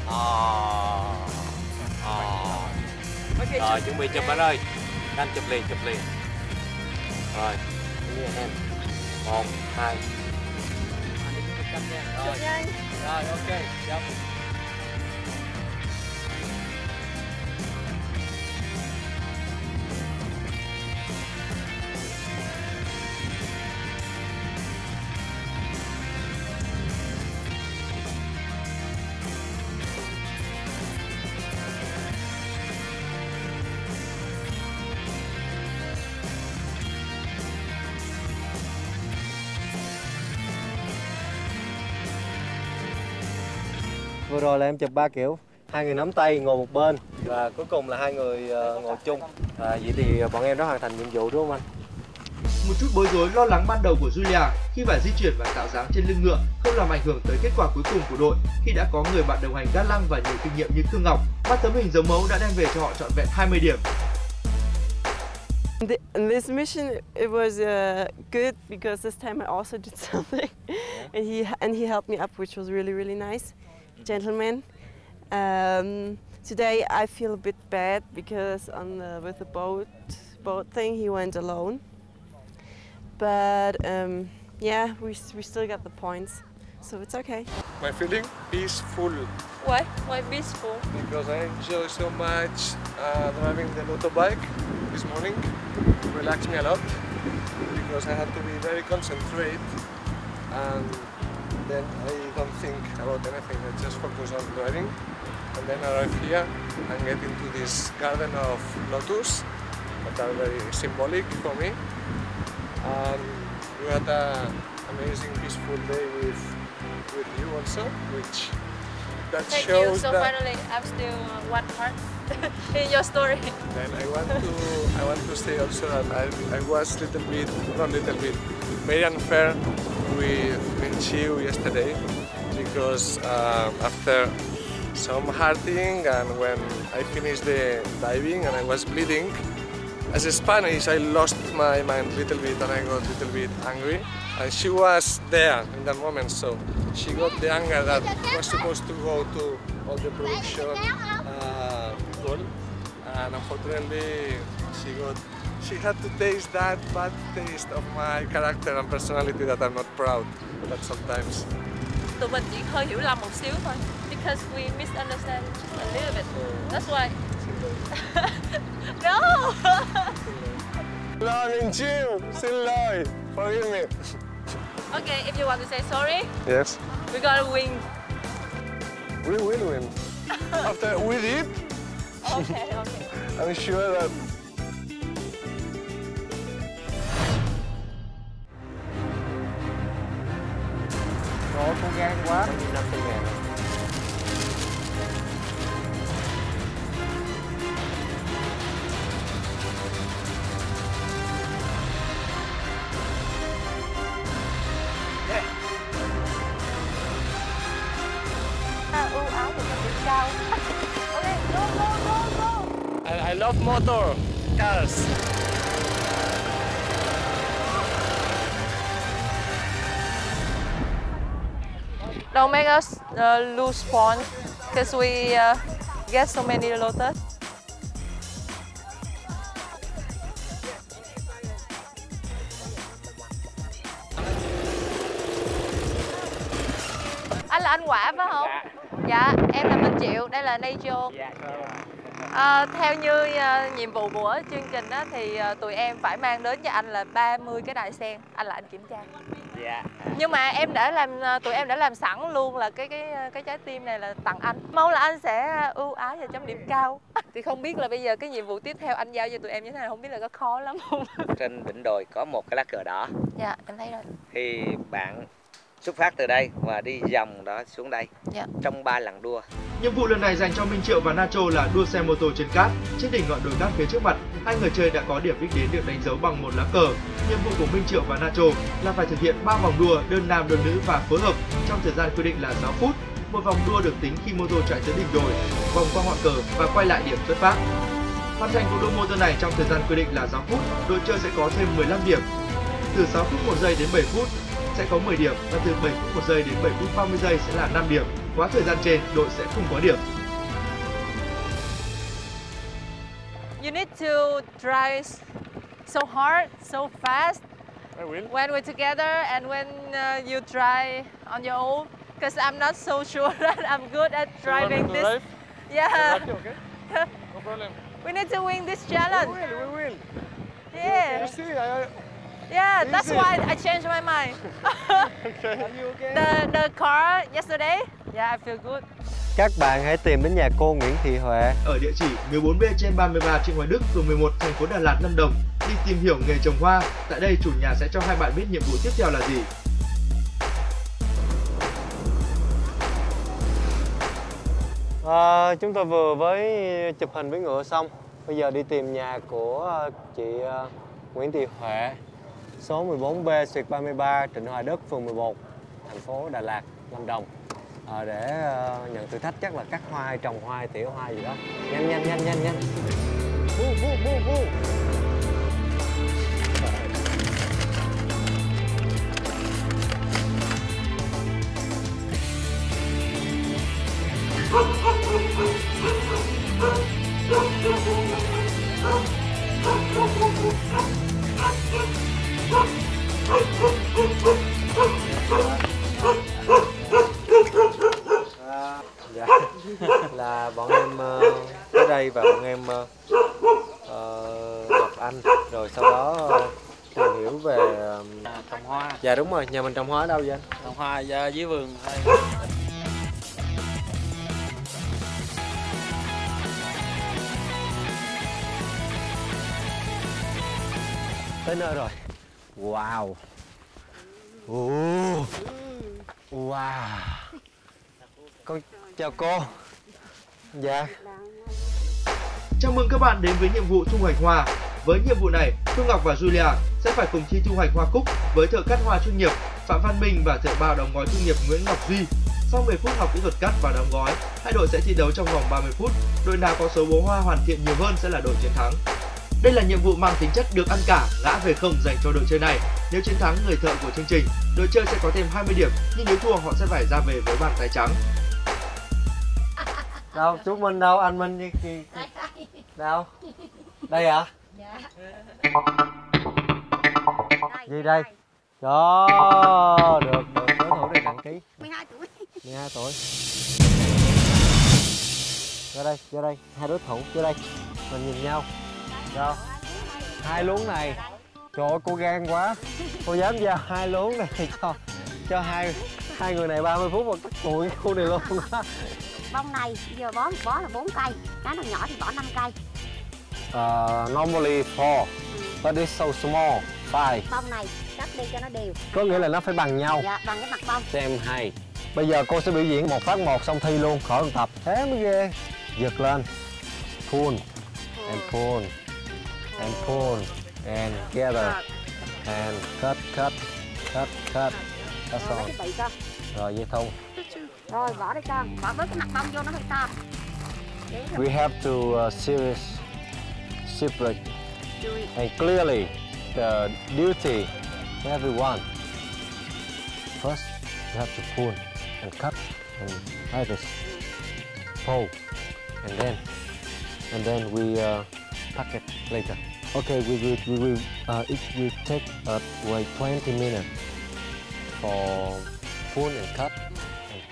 Ờ. Rồi chuẩn bị chụp anh ơi Anh chụp liền chụp liền Rồi em Một hai Rồi. Rồi ok. Chụp rồi là em chụp ba kiểu hai người nắm tay ngồi một bên và cuối cùng là hai người ờ, ngồi chung. À, vậy thì bọn em đã hoàn thành nhiệm vụ đúng không anh? Một chút bối rối lo lắng ban đầu của Julia khi phải di chuyển và tạo dáng trên lưng ngựa không làm ảnh hưởng tới kết quả cuối cùng của đội khi đã có người bạn đồng hành ga lăng và nhiều kinh nghiệm như Khương Ngọc. Ba tấm hình dấu mẫu đã đem về cho họ trọn vẹn 20 điểm. The, in this mission, it was uh, good because this time I also did <laughs> something, and he and he helped me up, which was really really nice, gentleman. Um, today I feel a bit bad because on the, with the boat boat thing he went alone, but um, yeah, we we still got the points, so it's okay. My feeling peaceful Why? Why peaceful? because I enjoy so much uh, driving the motorbike this morning. Relaxed me a lot because I had to be very concentrate and then I don't think about anything. I just focus on driving and then I arrive here and get into this garden of lotus that are very symbolic for me. And we had an amazing peaceful day with with you also, which that Thank shows you. So that finally, I'm still one part <laughs> in your story. Then I want to I want to say also that I, I was little bit not little bit very unfair with with Chiu yesterday because um, after some hurting and when I finished the diving and I was bleeding as a Spanish I lost my mind a little bit and I got a little bit angry. And she was there in that moment so she got the anger that was supposed to go to all the production uh, and unfortunately she got she had to taste that bad taste of my character and personality that I'm not proud but sometimes Tụi mình chỉ hơi hiểu lầm một xíu thôi. Because we misunderstand a little bit. That's why. <laughs> no. <laughs> Love and chill, still love, forgive me. okay, if you want to say sorry, Yes, we gotta win. we will win. <laughs> After we did, Okay, okay. I'm sure that Trời cô gan quá. 500 ngàn. À. <laughs> I, I love motor cars. don't make us uh, lose spawn because we uh, get so many lotus. Anh là anh Quả phải không? Dạ. dạ em là Minh Triệu, đây là Nature. À, ờ, theo như uh, nhiệm vụ của chương trình á, thì uh, tụi em phải mang đến cho anh là 30 cái đài sen Anh là anh kiểm tra Dạ. Nhưng mà em đã làm uh, tụi em đã làm sẵn luôn là cái cái cái trái tim này là tặng anh. Mong là anh sẽ ưu ái và chấm điểm cao. Thì không biết là bây giờ cái nhiệm vụ tiếp theo anh giao cho tụi em như thế nào, không biết là có khó lắm không? Trên đỉnh đồi có một cái lá cờ đỏ. Dạ, em thấy rồi. Thì bạn xuất phát từ đây và đi vòng đó xuống đây dạ. trong ba lần đua. Nhiệm vụ lần này dành cho Minh Triệu và Nacho là đua xe mô tô trên cát. Trên đỉnh ngọn đồi cát phía trước mặt, hai người chơi đã có điểm đích đến được đánh dấu bằng một lá cờ. Nhiệm vụ của Minh Triệu và Nacho là phải thực hiện 3 vòng đua đơn nam đơn nữ và phối hợp trong thời gian quy định là 6 phút. Một vòng đua được tính khi mô tô chạy tới đỉnh đồi, vòng qua ngọn cờ và quay lại điểm xuất phát. Hoàn thành cuộc đua mô tô này trong thời gian quy định là 6 phút, đội chơi sẽ có thêm 15 điểm. Từ 6 phút 1 giây đến 7 phút sẽ có 10 điểm và từ 7 phút 1 giây đến 7 phút 30 giây sẽ là 5 điểm. Quá thời gian trên, đội sẽ không có điểm. You need to drive so hard, so fast I will. when we're together and when uh, you drive on your own because I'm not so <laughs> sure that I'm good at you driving this. drive? <laughs> Yeah. Okay, okay. No problem. <laughs> We need to win this challenge. We will, we will. Yeah. You see, I, Yeah, that's why I changed my mind. <laughs> okay. Are you okay? The the car yesterday, yeah, I feel good. Các bạn hãy tìm đến nhà cô Nguyễn Thị Huệ Ở địa chỉ 14B trên 33 Trịnh Hoài Đức, phường 11, thành phố Đà Lạt, Lâm Đồng. Đi tìm hiểu nghề trồng hoa. Tại đây chủ nhà sẽ cho hai bạn biết nhiệm vụ tiếp theo là gì. à, Chúng tôi vừa với chụp hình với ngựa xong Bây giờ đi tìm nhà của chị ờ, Nguyễn Thị Huệ Số 14B Xuyệt 33 Trịnh Hoài Đức, phường 11, thành phố Đà Lạt, Lâm Đồng. À, Để uh, nhận thử thách chắc là cắt hoa hay trồng hoa tỉa hoa gì đó. Nhanh nhanh nhanh nhanh nhanh. Vu, vu, vu, vu. Dạ, là bọn em ờ, tới đây và bọn em ờ, ờ, gặp anh. Rồi sau đó tìm hiểu về trồng hoa. Dạ đúng rồi nhà mình trồng hoa ở đâu vậy anh? Trồng hoa dạ, dưới vườn thôi tới nơi rồi. Wow. Ồ. wow. Con chào cô dạ Chào mừng các bạn đến với nhiệm vụ thu hoạch hoa. Với nhiệm vụ này, Phương Ngọc và Julia sẽ phải cùng thi thu hoạch hoa cúc với thợ cắt hoa chuyên nghiệp Phạm Văn Minh và thợ bao đóng gói chuyên nghiệp Nguyễn Ngọc Duy. Sau 10 phút học kỹ thuật cắt và đóng gói, hai đội sẽ thi đấu trong vòng 30 phút. Đội nào có số bố hoa hoàn thiện nhiều hơn sẽ là đội chiến thắng. Đây là nhiệm vụ mang tính chất được ăn cả, ngã về không dành cho đội chơi này. Nếu chiến thắng người thợ của chương trình, đội chơi sẽ có thêm 20 điểm, nhưng nếu thua họ sẽ phải ra về với bàn tay trắng đâu chú Minh đâu? Anh Minh như kia đâu? Đây hả? Gì đây? Đó được được. Đối thủ này nặng ký. 12 tuổi. 12 tuổi. Ra đây ra đây. Hai đối thủ ra đây. Mình nhìn nhau. Đâu hai luống này. Trời ơi cô gan quá. Cô dám giao hai luống này cho cho hai hai người này 30 phút mà cắt tụi khu này luôn á bông này giờ bó một bó là 4 cây cái nào nhỏ thì bỏ 5 cây Uh, normally four, but it's so small. Five. bông này cắt đi cho nó đều Có nghĩa là nó phải bằng nhau. dạ bằng cái mặt bông Xem hay. Bây giờ cô sẽ biểu diễn một phát một xong thi luôn, khỏi tập. Thế mới ghê. Giật lên. Pull. And pull. And pull. And gather. And cut, cut. Cut, cut. That's all. Rồi dây thun. Rồi bỏ đây con. Bỏ bớt cái mặt bông vô nó hơi to. We have to uh, serious, separate. And clearly the duty to everyone. First, you have to pull and cut and this, pull, and then and then we uh, pack it later. Okay, we will we will uh, it will take uh, wait 20 minutes for pull and cut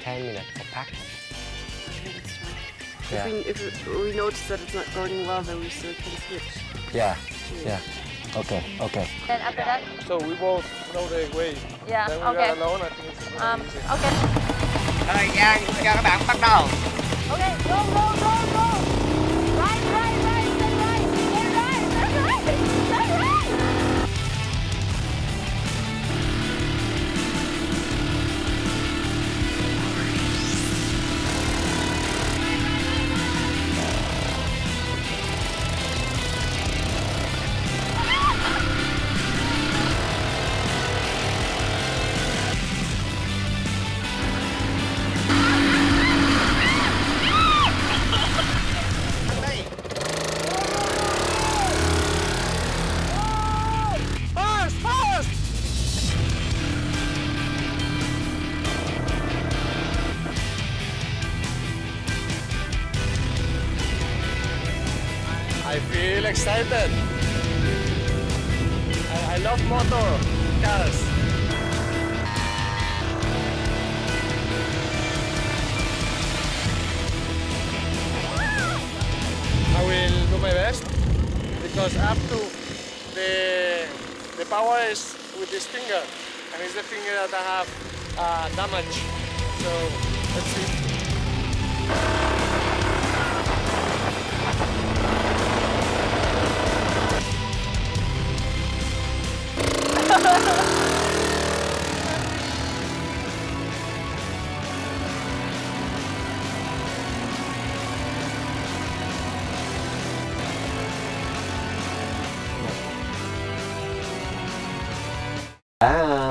10 minutes for pack. If, Yeah. we, if we notice that it's not going well, then we still can switch. Yeah, yeah. Okay, okay. Then after that, So we both know the way. Yeah, Then we okay. are alone, I think it's um, easy. okay. Thời gian cho các bạn bắt đầu. Okay, go, go,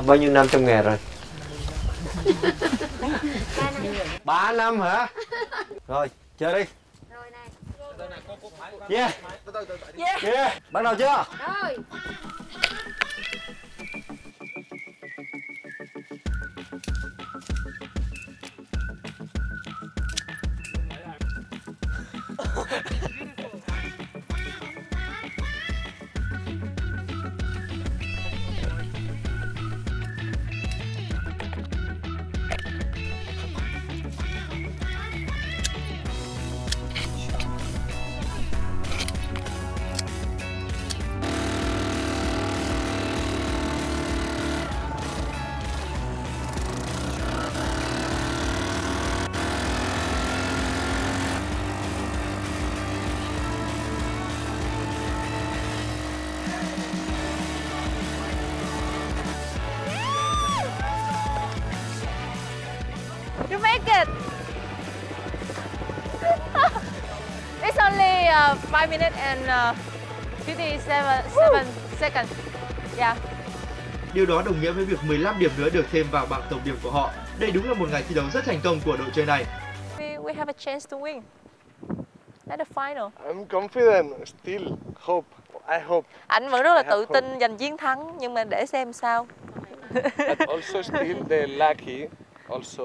bao nhiêu năm trong nghề rồi? <laughs> 3 năm hả? Rồi, chơi đi. Yeah. Yeah. Yeah. Bắt đầu chưa? Rồi. <laughs> 57 seven seconds. Yeah. Điều đó đồng nghĩa với việc 15 điểm nữa được thêm vào bảng tổng điểm của họ. Đây đúng là một ngày thi đấu rất thành công của đội chơi này. We, we have a chance to win at the final. I'm confident, still hope. I hope. Anh vẫn rất là I tự tin giành chiến thắng nhưng mà để xem sao. But also still the lucky also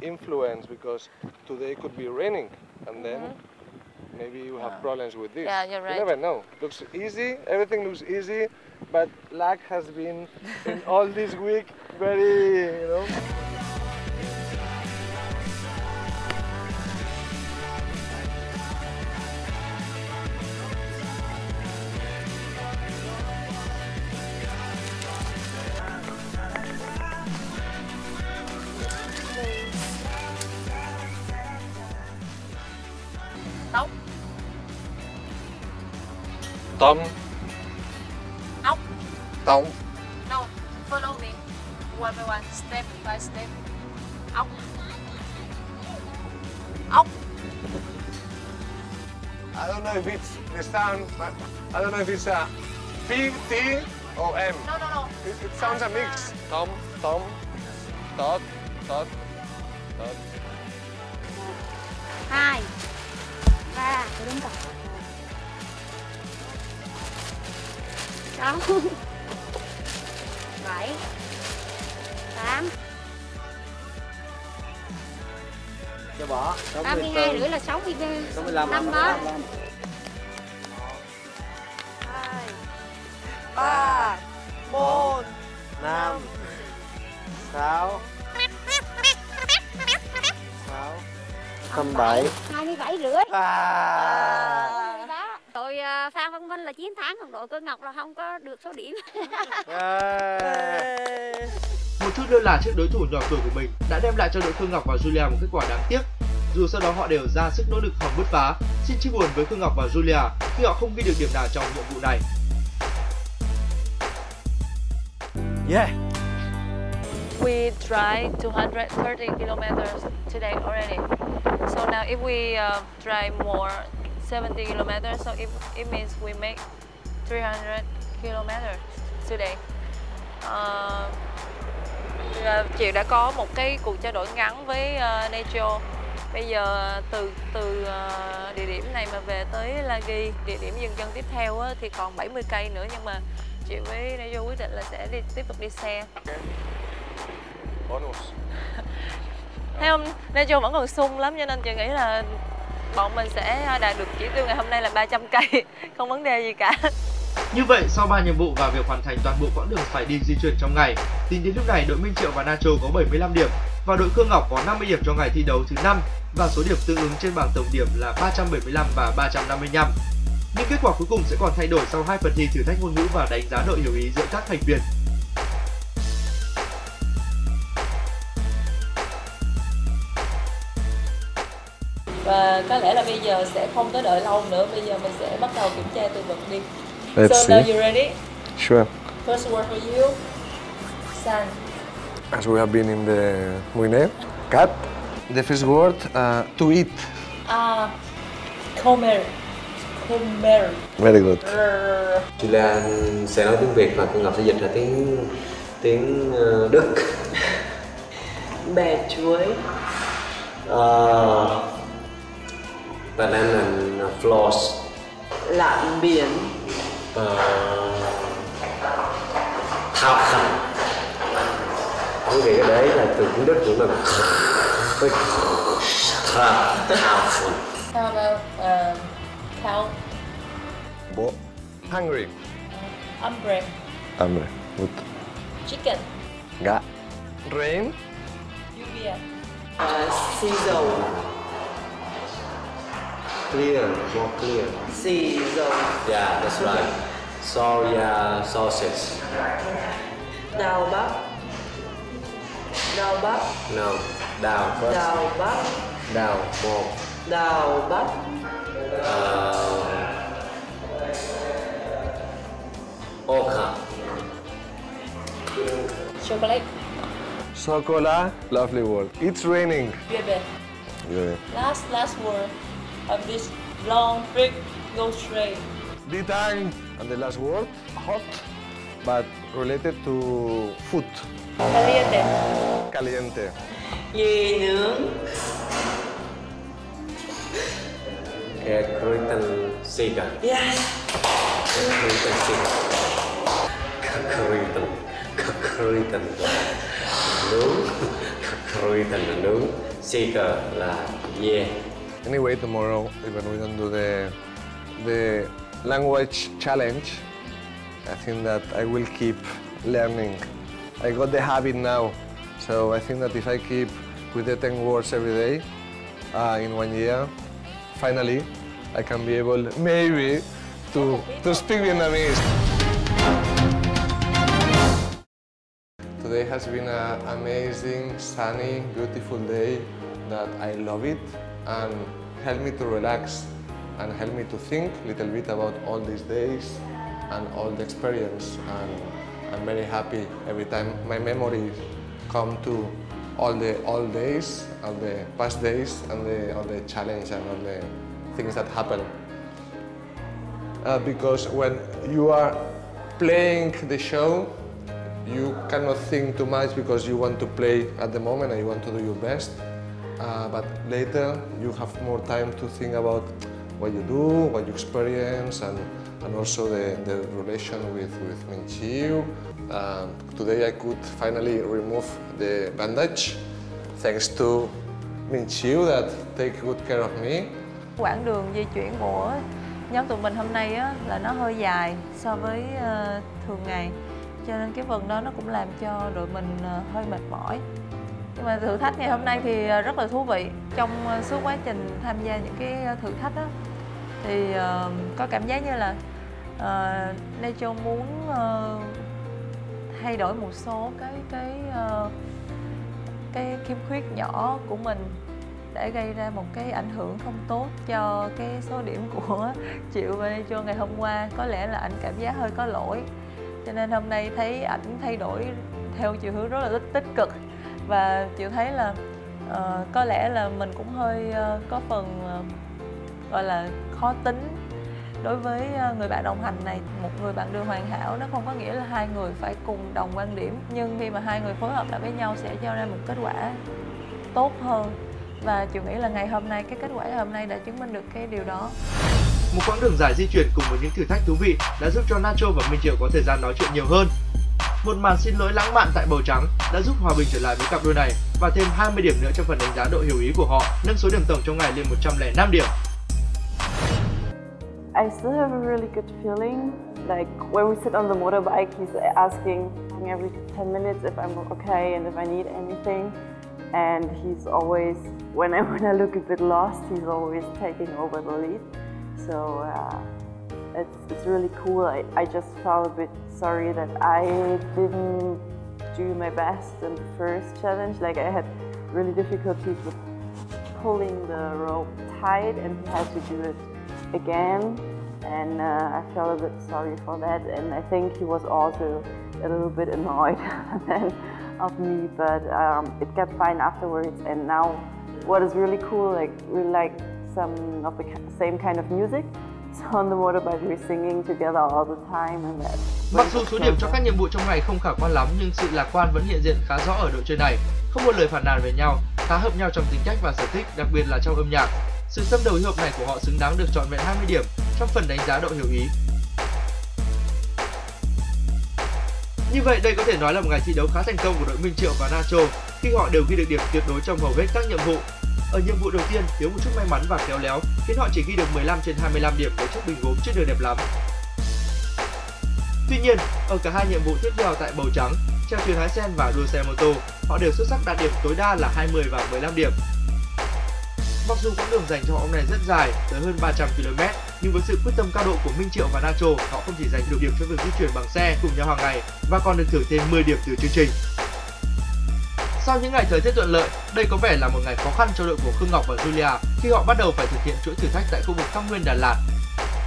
influence because today could be raining and then maybe you have ah. problems with this. Yeah, you're right. You never know. Looks easy, everything looks easy, but luck has been in all this week very, you know. I don't know if it's a P, T, or M. No, no, no. It, it sounds a mix. Tom, Tom, Todd, Todd, Todd. hai ba đúng rồi sáu <laughs> bảy tám Cho bỏ. ba mươi hai rưỡi là sáu mươi ba năm đó Thắng còn đội Cơ Ngọc là không có được số điểm <laughs> Một chút lơ là trước đối thủ nhỏ tuổi của mình đã đem lại cho đội Khương Ngọc và Julia một kết quả đáng tiếc. Dù sau đó họ đều ra sức nỗ lực hòng bứt phá, xin chia buồn với Khương Ngọc và Julia khi họ không ghi được điểm nào trong nhiệm vụ này. Yeah. We drive 230 kilometers today already. So now if we uh, drive more 70 kilometers, so it, it means we make 300 kilometers today. Uh, chị đã có một cái cuộc trao đổi ngắn với uh, Necho. Bây giờ từ từ uh, địa điểm này mà về tới Lagi, địa điểm dừng chân tiếp theo á, thì còn 70 cây nữa nhưng mà chị với Necho quyết định là sẽ đi tiếp tục đi xe. Bonus. <laughs> Thấy không? Necho vẫn còn sung lắm cho nên chị nghĩ là bọn mình sẽ đạt được chỉ tiêu ngày hôm nay là 300 cây, <laughs> không vấn đề gì cả. Như vậy, sau 3 nhiệm vụ và việc hoàn thành toàn bộ quãng đường phải đi di chuyển trong ngày, tính đến lúc này đội Minh Triệu và Nacho có 75 điểm và đội Cương Ngọc có 50 điểm cho ngày thi đấu thứ 5 và số điểm tương ứng trên bảng tổng điểm là 375 và 355. Những kết quả cuối cùng sẽ còn thay đổi sau hai phần thi thử thách ngôn ngữ và đánh giá độ hiểu ý giữa các thành viên. Và có lẽ là bây giờ sẽ không có đợi lâu nữa, bây giờ mình sẽ bắt đầu kiểm tra từ vật đi. Let's so now see. you ready? Sure. First word for you. Sun. As we have been in the Muine, cat. The first word, uh, to eat. Ah, comer. Comer. Very good. R. Julia sẽ nói tiếng Việt và Phương Ngọc sẽ dịch ra tiếng tiếng ờ, Đức. <laughs> Bè chuối. Uh, banana and floss. Lạn biển. Uh, thao khẩn. Tôi nghĩ cái đấy là từ tiếng Đức cũng là thao thao khẩn. How about um, cow? Bo. Hungry. Umbre. Hambre. Good. Chicken. Ga. Rain. Lluvia. Uh, Sizzle. Clear, more clear. Sizzle. Yeah, that's right. Soya sausage. Đào bắp. Đào bắp. No, đào first. Đào bắp. Đào một. Đào bắp. Uh, okra. Chocolate. Chocolate. Lovely word. It's raining. Bebe. Yeah. Last last word of this long break go straight. The time. And the last word, hot, but related to food. Caliente. Caliente. Dì nướng. Curritan Sega. Yes. Curritan Sega. Curritan. Curritan là nướng. Curritan là nướng. Sega là yeah. Anyway, tomorrow, even we don't do the the language challenge, I think that I will keep learning. I got the habit now, so I think that if I keep with the 10 words every day uh, in one year, finally, I can be able maybe to to speak Vietnamese. Today has been an amazing, sunny, beautiful day that I love it and help me to relax and help me to think a little bit about all these days and all the experience and I'm very happy every time my memories come to all the old days, all the past days and the, all the challenge and all the things that happen. Uh, because when you are playing the show, you cannot think too much because you want to play at the moment and you want to do your best. Uh, but later you have more time to think about what you do, what you experience, and, and also the, the relation with, with Minh Chiu. Uh, today I could finally remove the bandage thanks to Minh Chiu that take good care of me. Quãng đường di chuyển của nhóm tụi mình hôm nay á, là nó hơi dài so với uh, thường ngày cho nên cái phần đó nó cũng làm cho đội mình uh, hơi mệt mỏi nhưng mà thử thách ngày hôm nay thì ờ, rất là thú vị. Trong ờ, suốt quá trình tham gia những cái ờ, thử thách đó thì uh, có cảm giác như là uh, Nature muốn uh, thay đổi một số cái cái uh, cái khiếm khuyết nhỏ của mình để gây ra một cái ảnh hưởng không tốt cho cái số điểm của <laughs> Triệu và Nacho ngày hôm qua. Có lẽ là ảnh cảm giác hơi có lỗi. Cho nên hôm nay thấy ảnh thay đổi theo chiều hướng rất là tích cực và chịu thấy là uh, có lẽ là mình cũng hơi uh, có phần uh, gọi là khó tính đối với uh, người bạn đồng hành này. Một người bạn đường hoàn hảo nó không có nghĩa là hai người phải cùng đồng quan điểm nhưng khi mà hai người phối hợp lại với nhau sẽ cho ra một kết quả tốt hơn. Và chịu nghĩ là ngày hôm nay cái kết quả hôm nay đã chứng minh được cái điều đó. Một quãng đường dài di chuyển cùng với những thử thách thú vị đã giúp cho Nacho và Minh Triệu có thời gian nói chuyện nhiều hơn. Một màn xin lỗi lãng mạn tại bầu trắng đã giúp hòa bình trở lại với cặp đôi này và thêm 20 điểm nữa trong phần đánh giá độ hiểu ý của họ, nâng số điểm tổng trong ngày lên 105 điểm. I still have a really good feeling. Like when we sit on the motorbike, he's asking every 10 minutes if I'm okay and if I need anything. And he's always, when I <laughs> when I look a bit lost, he's always taking over the lead. So uh, it's it's really cool. I, I just felt a bit sorry that I didn't do my best in the first challenge. Like I had really difficulties with pulling the rope tight, and he had to do it again. And uh, I felt a bit sorry for that. And I think he was also a little bit annoyed <laughs> then of me, but um, it got fine afterwards. And now, what is really cool, like we like some of the same kind of music. On the motorbike, we're singing together all the time, and that. Mặc dù số điểm cho các nhiệm vụ trong ngày không khả quan lắm nhưng sự lạc quan vẫn hiện diện khá rõ ở đội chơi này. Không một lời phản nàn về nhau, khá hợp nhau trong tính cách và sở thích, đặc biệt là trong âm nhạc. Sự tâm đầu ý hợp này của họ xứng đáng được chọn vẹn 20 điểm trong phần đánh giá độ hiểu ý. Như vậy đây có thể nói là một ngày thi đấu khá thành công của đội Minh Triệu và Nacho khi họ đều ghi được điểm tuyệt đối trong hầu hết các nhiệm vụ. Ở nhiệm vụ đầu tiên thiếu một chút may mắn và khéo léo khiến họ chỉ ghi được 15 trên 25 điểm với chiếc bình gốm chưa được đẹp lắm. Tuy nhiên, ở cả hai nhiệm vụ tiếp theo tại bầu trắng, treo thuyền hái sen và đua xe mô tô, họ đều xuất sắc đạt điểm tối đa là 20 và 15 điểm. Mặc dù quãng đường dành cho họ hôm nay rất dài, tới hơn 300 km, nhưng với sự quyết tâm cao độ của Minh Triệu và Nacho, họ không chỉ giành được điểm cho việc di chuyển bằng xe cùng nhau hàng ngày và còn được thưởng thêm 10 điểm từ chương trình. Sau những ngày thời tiết thuận lợi, đây có vẻ là một ngày khó khăn cho đội của Khương Ngọc và Julia khi họ bắt đầu phải thực hiện chuỗi thử thách tại khu vực cao nguyên Đà Lạt.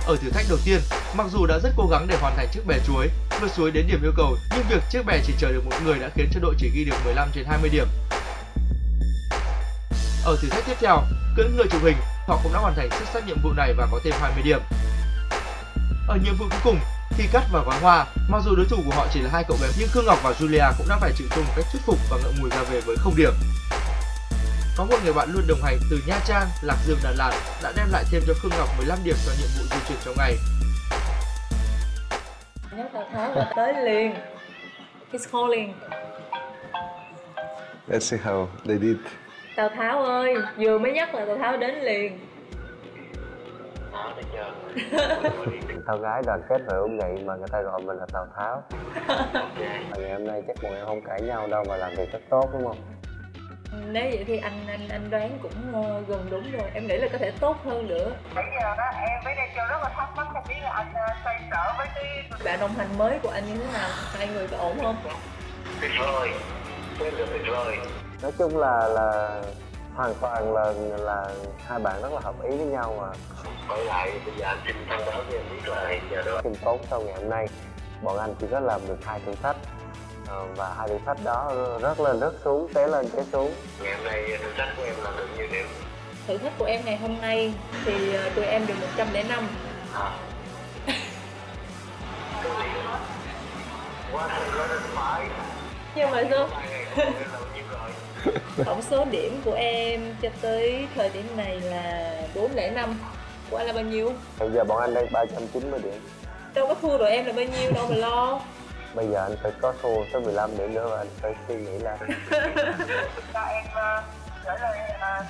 Ở thử thách đầu tiên, mặc dù đã rất cố gắng để hoàn thành chiếc bè chuối, vượt suối đến điểm yêu cầu, nhưng việc chiếc bè chỉ chờ được một người đã khiến cho đội chỉ ghi được 15 trên 20 điểm. Ở thử thách tiếp theo, cưỡng người chụp hình, họ cũng đã hoàn thành xuất sắc nhiệm vụ này và có thêm 20 điểm. Ở nhiệm vụ cuối cùng, thi cắt và gói hoa, mặc dù đối thủ của họ chỉ là hai cậu bé nhưng Khương Ngọc và Julia cũng đã phải chịu chung một cách thuyết phục và ngậm ngùi ra về với không điểm. Có một người bạn luôn đồng hành từ Nha Trang, Lạc Dương, Đà Lạt đã đem lại thêm cho Khương Ngọc 15 điểm cho nhiệm vụ di chuyển trong ngày. Nhắc Tào Tháo là tới liền He's calling Let's see how they did. Tào Tháo ơi, vừa mới nhắc là Tào Tháo đến liền <laughs> Tao gái đoàn kết hội hữu nghị mà người ta gọi mình là Tào Tháo Và ngày hôm nay chắc bọn em không cãi nhau đâu mà làm việc rất tốt đúng không? Nếu vậy thì anh anh anh đoán cũng ờ, gần đúng rồi Em nghĩ là có thể tốt hơn nữa Bây giờ đó em với đây rất là thắc mắc không biết là anh ờ, xoay sở với cái Bạn đồng hành mới của anh như thế nào? Hai người có ổn không? tuyệt vời, tuyệt vời. Nói chung là là hoàn toàn là là hai bạn rất là hợp ý với nhau mà. Quay lại bây giờ anh xin thông báo cho em biết là hiện giờ đó Khiêm tốn sau ngày hôm nay bọn anh chỉ có làm được hai thử thách. Ờ, và hai thử thách đó rớt lên rớt xuống té lên té xuống. Ngày hôm nay thử thách của em là được nhiêu điểm? Thử thách của em ngày hôm nay thì ờ, tụi em được 105 Quá rất là phải. Nhưng mà số <laughs> tổng số điểm của em cho tới thời điểm này là 405 Của anh là bao nhiêu? Bây giờ bọn anh đang 390 điểm. Đâu có thua rồi em là bao nhiêu đâu mà lo. <laughs> Bây giờ anh phải có thua tới 15 điểm nữa và anh phải suy nghĩ lại. <laughs> Cho em ờ, gửi lời ờ,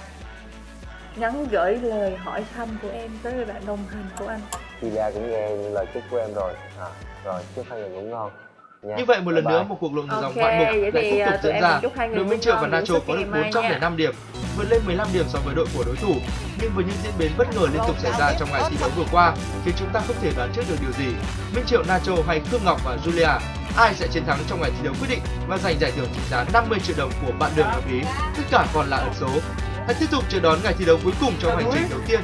Ngắn gửi lời hỏi thăm của em tới người bạn đồng hành của anh. Chị La cũng nghe lời chúc của em rồi. À, Rồi chúc hai người ngủ ngon Nha. Như vậy một lần Bye nữa bye. một cuộc lội ngược dòng Ok, ngoạn mục lại tiếp à, tục diễn ra. Đội Minh Triệu và Nacho có được kiện ngày mai 405 điểm, vượt lên 15 điểm so với đội của đối thủ. Nhưng với những diễn biến bất ngờ liên tục xảy ra trong ngày thi đấu vừa qua, khiến chúng ta không thể đoán trước được điều gì. Minh Triệu, Nacho hay Khương Ngọc và Julia, ai sẽ chiến thắng trong ngày thi đấu quyết định và giành giải thưởng trị giá 50 triệu đồng của bạn đường hợp ý. Tất cả còn là ẩn số. Hãy tiếp tục chờ đón ngày thi đấu cuối cùng trong hành trình đầu tiên